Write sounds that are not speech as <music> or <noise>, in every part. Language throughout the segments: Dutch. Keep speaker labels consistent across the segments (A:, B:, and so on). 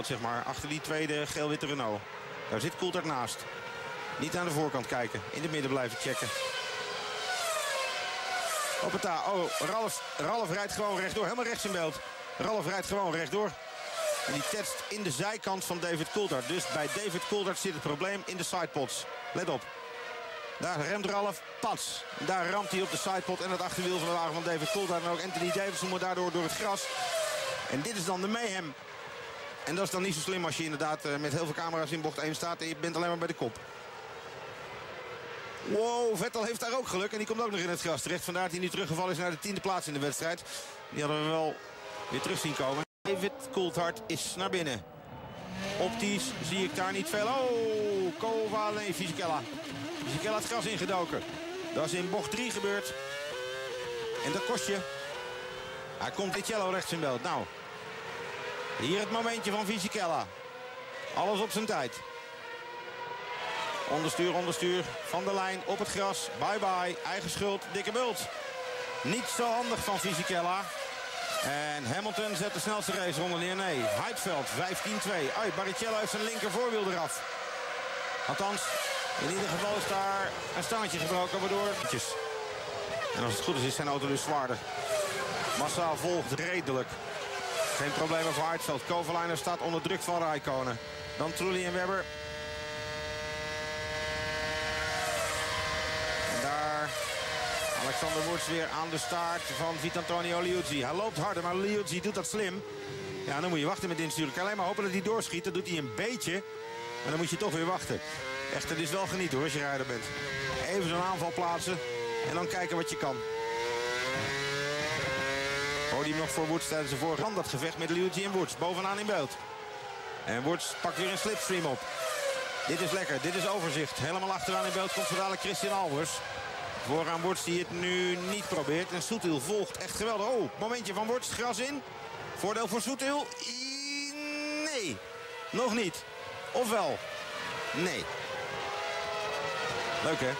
A: zeg maar, achter die tweede geel-witte Renault. Daar zit Coulthard naast. Niet aan de voorkant kijken. In het midden blijven checken. Op het Oh, Ralf, Ralf rijdt gewoon rechtdoor. Helemaal rechts in beeld. Ralf rijdt gewoon rechtdoor. En die tetst in de zijkant van David Coulthard. Dus bij David Coulthard zit het probleem in de sidepots. Let op. Daar remt Ralf, pas. Daar ramt hij op de sidepot en het achterwiel van de wagen van David Coulthard. En ook Anthony Davidson moet daardoor door het gras. En dit is dan de mayhem. En dat is dan niet zo slim als je inderdaad eh, met heel veel camera's in bocht 1 staat... en je bent alleen maar bij de kop. Wow, Vettel heeft daar ook geluk. En die komt ook nog in het gras terecht. Vandaar dat hij nu teruggevallen is naar de tiende plaats in de wedstrijd. Die hadden we wel weer terug zien komen. David Coulthard is naar binnen. Optisch zie ik daar niet veel. Oh, Kova, nee, Fisichella. Fisichella het gras ingedoken. Dat is in bocht 3 gebeurd. En dat kost je. Hij komt yellow rechts in beeld. Nou, hier het momentje van Fisichella. Alles op zijn tijd. Onderstuur, onderstuur. Van de lijn op het gras. Bye bye. Eigen schuld. Dikke bult. Niet zo handig van Fisichella. En Hamilton zet de snelste race ronde neer. Nee, Heidveld 15-2. Uit, Barrichello heeft zijn linker voorwiel eraf. Althans, in ieder geval is daar een stangetje gebroken. Waardoor... En als het goed is, is zijn auto dus zwaarder. Massa volgt redelijk. Geen problemen voor Heidveld. Kovalainen staat onder druk van Rijkonen. Dan Trulli en Webber. En daar Alexander Wurz weer aan de staart van Vitantonio Liuzzi. Hij loopt harder, maar Liuzzi doet dat slim. Ja, dan moet je wachten met insturen. Kan alleen maar hopen dat hij doorschiet. Dat doet hij een beetje. Maar dan moet je toch weer wachten. Echt, het is wel genieten hoor, als je rijder bent. Even zo'n aanval plaatsen. En dan kijken wat je kan. Podium nog voor Woods tijdens de vorige hand. Dat gevecht met Liuzzi en Woods. Bovenaan in beeld. En Woods pakt weer een slipstream op. Dit is lekker. Dit is overzicht. Helemaal achteraan in beeld komt voor dadelijk Christian Albers. Vooraan Woods die het nu niet probeert. En Soetil volgt echt geweldig. Oh, momentje van Woods. Gras in. Voordeel voor Soetil. Nee. Nog niet. Ofwel. Nee. Leuk hè?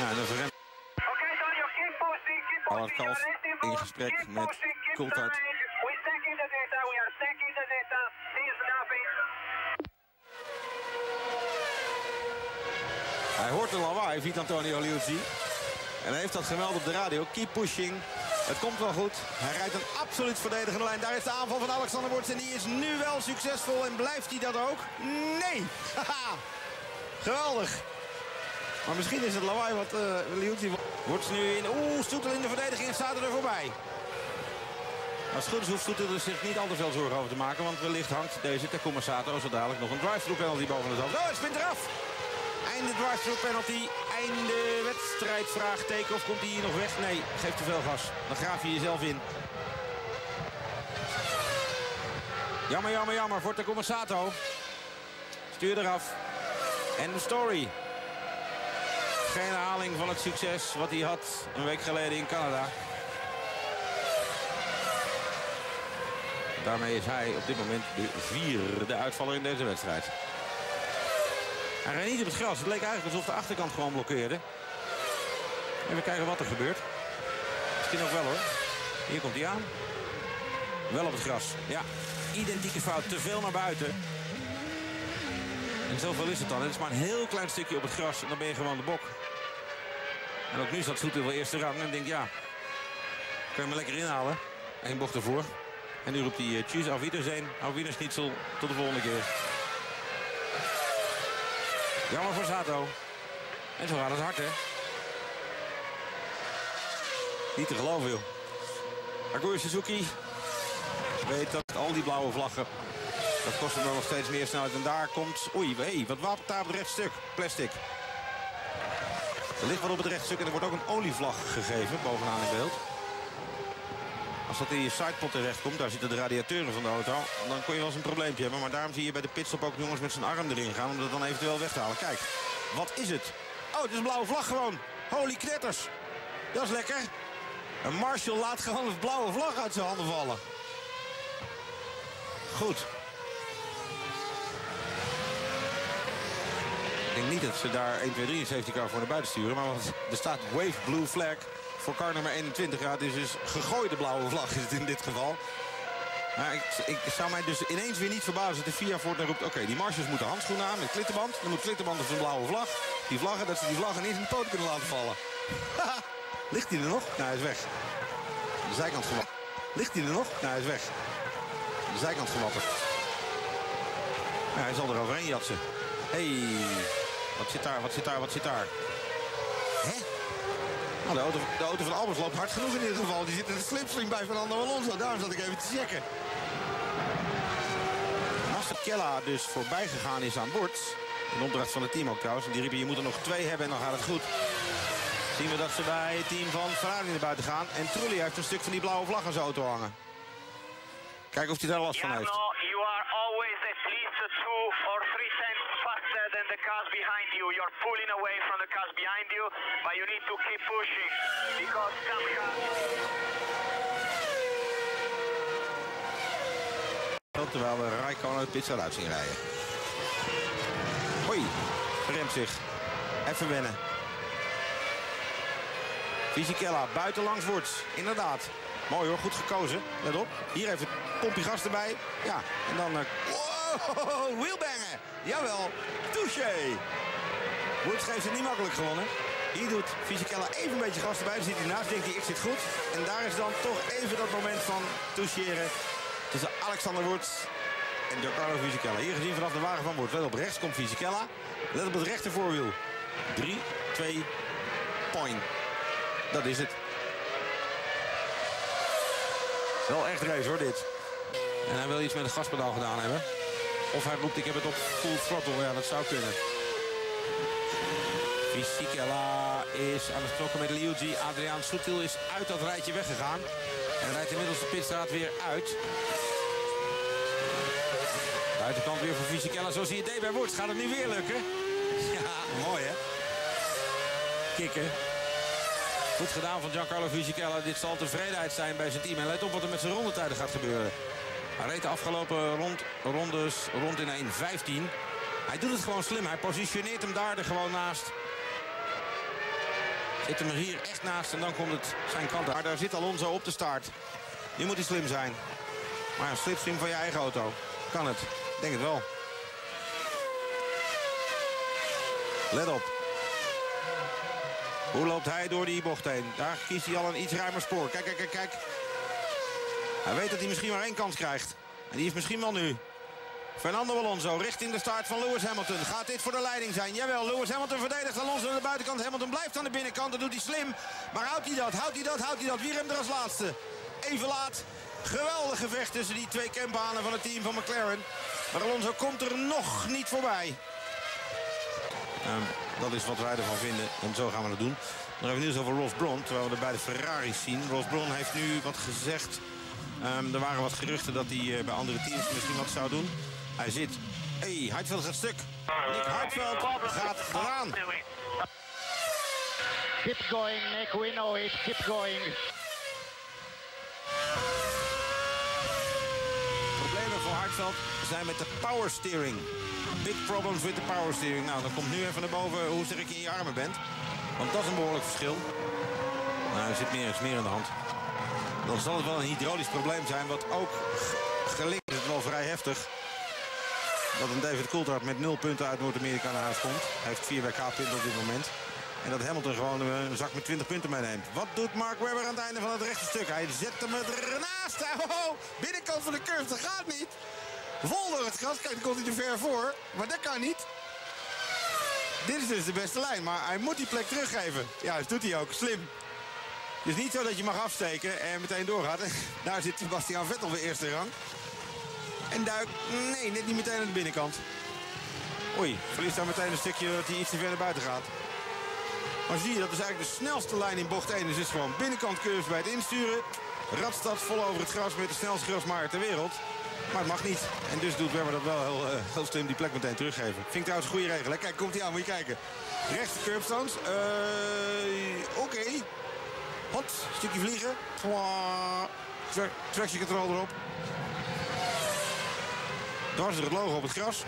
A: Ja, en dan verrent. Alan Kalf in gesprek met Coulthard. Hij hoort een lawaai, Vit Antonio Liuzzi. En hij heeft dat gemeld op de radio. Keep pushing. Het komt wel goed. Hij rijdt een absoluut verdedigende lijn. Daar is de aanval van Alexander Worts. En die is nu wel succesvol. En blijft hij dat ook? Nee! <laughs> Geweldig. Maar misschien is het lawaai wat uh, Liuzzi... Wordt nu in... Oeh, Stoetel in de verdediging en staat er voorbij. Als goed is hoeft Stoetel er zich niet al te veel zorgen over te maken. Want wellicht hangt deze Takuma Sato zo dadelijk nog een drive-through penalty boven het hoofd. Oh, het spint eraf! Einde drive-through penalty. Einde wedstrijd. Vraagteken. Of komt hij hier nog weg? Nee, geef te veel gas. Dan graaf je jezelf in. Jammer, jammer, jammer voor Takuma Sato. Stuur eraf. En de story. Geen herhaling van het succes wat hij had een week geleden in Canada. Daarmee is hij op dit moment de vierde uitvaller in deze wedstrijd. Hij rijdt niet op het gras. Het leek eigenlijk alsof de achterkant gewoon blokkeerde. Even kijken wat er gebeurt. Misschien ook wel hoor. Hier komt hij aan. Wel op het gras. Ja, identieke fout. Te veel naar buiten. Zoveel is het dan. Het is maar een heel klein stukje op het gras. En dan ben je gewoon de bok. En ook nu staat Soetel wel eerste rang. En denkt, ja, kun je me lekker inhalen. Eén bocht ervoor. En nu roept hij, uh, tjus, auf Wiedersehen, auf Wiedersnitzel. Tot de volgende keer. Jammer voor Sato. En zo gaat het hard, hè. Niet te geloven, joh. Aguri Suzuki weet dat al die blauwe vlaggen... dat kost hem nog steeds meer snelheid. En daar komt... Oei, hey, wat wapent daar rechtstuk? Plastic. Er ligt wat op het rechtstuk en er wordt ook een olievlag gegeven bovenaan in beeld. Als dat in je sidepot terecht komt, daar zitten de radiatoren van de auto... dan kon je wel eens een probleempje hebben. Maar daarom zie je bij de pitstop ook jongens met zijn arm erin gaan... om dat dan eventueel weg te halen. Kijk, wat is het? Oh, het is een blauwe vlag gewoon. Holy knetters. Dat is lekker. En Marshall laat gewoon een blauwe vlag uit zijn handen vallen. Goed. Ik denk niet dat ze daar 1, 2, 3 een safety car voor naar buiten sturen. Maar er staat wave blue flag voor car nummer 21. Ja, het is dus gegooide blauwe vlag is het in dit geval. Maar ik, ik, zou mij dus ineens weer niet verbazen dat de VIA voort roept... oké, die marches moeten handschoenen aan met klittenband. Dan moet klittenband op een blauwe vlag. Die vlaggen, dat ze die vlaggen in zijn poot kunnen laten vallen. Ligt hij er nog? Nou, hij is weg. De zijkant gewapperd. Ligt hij er nog? Nou, hij is weg. De zijkant gewapperd. Ja, hij zal er overheen jatsen. Hey, wat zit daar, wat zit daar, wat zit daar? Hè? Nou, de, auto, de auto van Albers loopt hard genoeg in ieder geval. Die zit in de slipstream bij Fernando Alonso. Daarom zat ik even te checken. Kella dus voorbij gegaan is aan boord. In opdracht van het team ook trouwens. En die riepen, je moet er nog twee hebben en dan gaat het goed. Zien we dat ze bij het team van Ferrari naar buiten gaan. En Trulli heeft een stuk van die blauwe vlag aan zijn auto hangen. Kijken of hij daar last van heeft.
B: The cars behind you. You're pulling away from the cars behind you, but you need to keep pushing because some cars...
A: Terwijl we Raikkonen het pits uit zien rijden. Hoi, remt zich. Even wennen. Fisichella buitenlangs wordt. Inderdaad. Mooi hoor, goed gekozen. Let op. Hier even pompje gas erbij. Ja, en dan... Uh, wow, wheelbangen. Jawel, touché. Woods geeft het niet makkelijk gewonnen. Hier doet Fisichella even een beetje gas erbij. Dan zit hij naast, denkt hij, ik zit goed. En daar is dan toch even dat moment van toucheren tussen Alexander Woods en Giancarlo Fisichella. Hier gezien vanaf de wagen van Woods. Let op, rechts komt Fisichella. Let op het rechter voorwiel. 3, 2, point. Dat is het. Wel echt race hoor, dit. En hij wil iets met het gaspedaal gedaan hebben. Of hij roept, ik heb het op full throttle. Ja, dat zou kunnen. Fisichella is aan het klokken met Liuji. Adriaan Soetil is uit dat rijtje weggegaan. En rijdt inmiddels de pitstraat weer uit. Buitenkant weer voor Fisichella. Zoals hij het deed bij Woods. Gaat het nu weer lukken? Ja, mooi hè? Kikken. Goed gedaan van Giancarlo Fisichella. Dit zal tevredenheid zijn bij zijn team. En let op wat er met zijn rondetijden gaat gebeuren. Hij reed de afgelopen rond, rondes rond in 1.15. Hij doet het gewoon slim. Hij positioneert hem daar gewoon naast. Zit hem er hier echt naast en dan komt het zijn kant. Maar daar zit Alonso op de start. Nu moet hij slim zijn. Maar een slipstream van je eigen auto. Kan het. Denk het wel. Let op. Hoe loopt hij door die bocht heen? Daar kiest hij al een iets ruimer spoor. Kijk, kijk, kijk, kijk. Hij weet dat hij misschien maar één kans krijgt. En die is misschien wel nu. Fernando Alonso richting de start van Lewis Hamilton. Gaat dit voor de leiding zijn? Jawel, Lewis Hamilton verdedigt Alonso aan de buitenkant. Hamilton blijft aan de binnenkant, dat doet hij slim. Maar houdt hij dat, houdt hij dat, houdt hij dat? Wie remt er als laatste? Even laat. Geweldig gevecht tussen die twee campanen van het team van McLaren. Maar Alonso komt er nog niet voorbij. Um, dat is wat wij ervan vinden. En zo gaan we het doen. Dan even nieuws over Ross Braun. Terwijl we er bij de Ferraris zien. Ross Braun heeft nu wat gezegd. Um, er waren wat geruchten dat hij uh, bij andere teams misschien wat zou doen. Hij zit. Hey, Hartveld gaat stuk. Nick Hartveld gaat eraan.
C: Keep going, Nick. We know it. Keep going.
A: Problemen voor Hartveld zijn met de power steering. Big problems with the power steering. Nou, dan komt nu even naar boven hoe sterk je in je armen bent. Want dat is een behoorlijk verschil. Nou, er zit meer, is meer aan de hand. Dan zal het wel een hydraulisch probleem zijn, wat ook gelinkt is wel vrij heftig dat een David Coulthard met nul punten uit Noord-Amerika naar huis komt. Hij heeft vier WK-punten op dit moment. En dat Hamilton gewoon een zak met 20 punten meeneemt. Wat doet Mark Webber aan het einde van het rechte stuk? Hij zet hem ernaast. Oh, binnenkant van de curve, dat gaat niet. Vol door het gras. Kijk, dan komt hij te ver voor. Maar dat kan niet. Dit is dus de beste lijn. Maar hij moet die plek teruggeven. Ja, dat doet hij ook. Slim. Het is niet zo dat je mag afsteken en meteen doorgaat. <laughs> Daar zit Sebastian Vettel weer eerste rang. En duikt, nee, net niet meteen aan de binnenkant. Oei, verliest daar meteen een stukje dat hij iets te ver naar buiten gaat. Maar zie je, dat is eigenlijk de snelste lijn in bocht 1. Dus is gewoon binnenkant curves bij het insturen. Radstad vol over het gras met de snelste grasmaaier ter wereld. Maar het mag niet. En dus doet Webber dat wel heel, uh, heel die plek meteen teruggeven. Vind ik trouwens een goede regel. Kijk, komt hij aan, moet je kijken. Rechtse curbstones. Uh, Oké. Hot, stukje vliegen. Traction control erop. Dwars door het logo op het gras.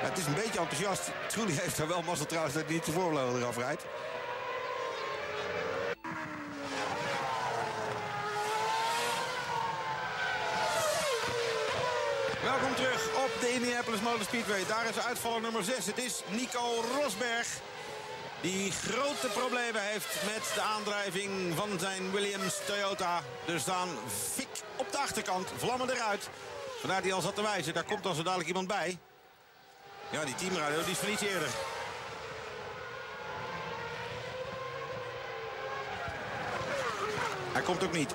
A: Het is een beetje enthousiast. Trulli heeft er wel mazzel trouwens dat hij niet de voorvleugel eraf rijdt. Welkom terug op de Indianapolis Motor Speedway. Daar is uitvaller nummer 6. Het is Nico Rosberg. Die grote problemen heeft met de aandrijving van zijn Williams Toyota. Er staan fik op de achterkant, vlammen eruit. Vandaar die al zat te wijzen. Daar komt dan zo dadelijk iemand bij. Ja, die teamradio die is van iets eerder. Hij komt ook niet.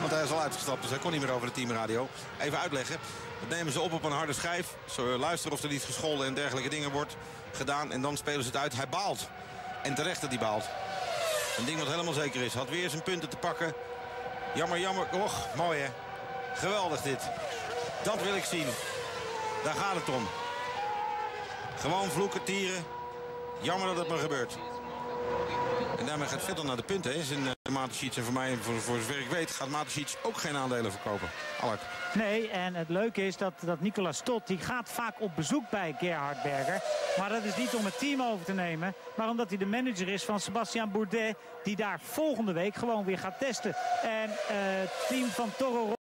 A: Want hij is al uitgestapt, dus hij kon niet meer over de teamradio. Even uitleggen. Dat nemen ze op op een harde schijf. Ze luisteren of er niet gescholden en dergelijke dingen wordt gedaan. En dan spelen ze het uit. Hij baalt. En terecht dat hij baalt. Een ding wat helemaal zeker is. Had weer zijn punten te pakken. Jammer, jammer. Och, mooi hè. Geweldig dit. Dat wil ik zien. Daar gaat het om. Gewoon vloeken, tieren. Jammer dat het maar gebeurt. Daarmee gaat verder naar de punten. Is in de Matensheets. En voor mij, voor, voor zover ik weet, gaat Matensheets ook geen aandelen verkopen. Alak.
D: Nee, en het leuke is dat, dat Nicolas Tot, die gaat vaak op bezoek bij Gerhard Berger. Maar dat is niet om het team over te nemen. Maar omdat hij de manager is van Sebastian Bourdet. Die daar volgende week gewoon weer gaat testen. En uh, het team van Toro